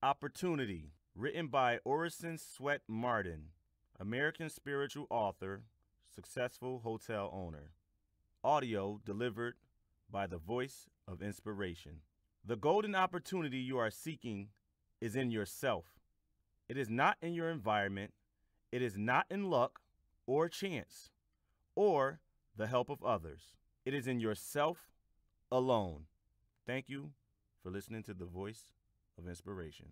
Opportunity, written by Orison Swett Marden, American spiritual author, successful hotel owner. Audio delivered by the voice of inspiration. The golden opportunity you are seeking is in yourself. It is not in your environment. It is not in luck or chance or the help of others. It is in yourself alone. Thank you for listening to the voice of inspiration.